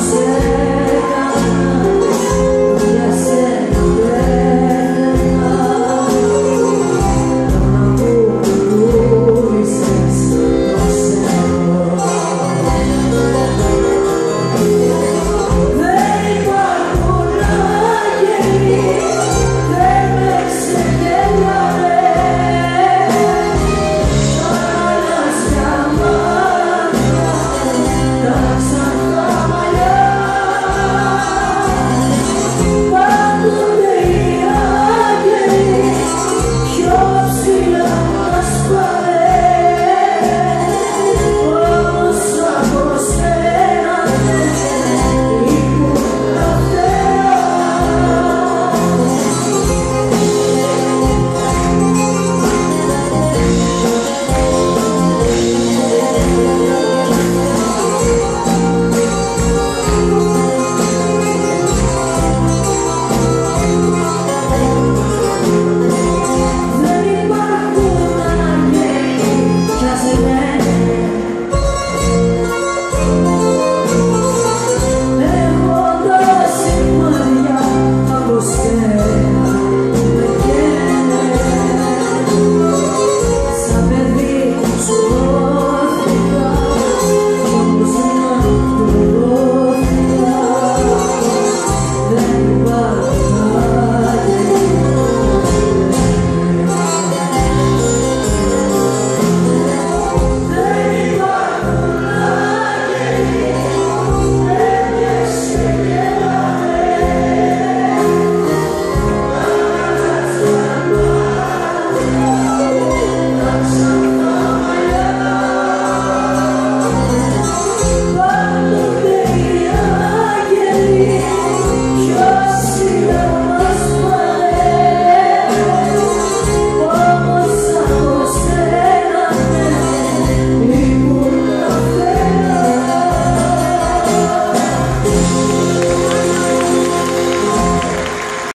said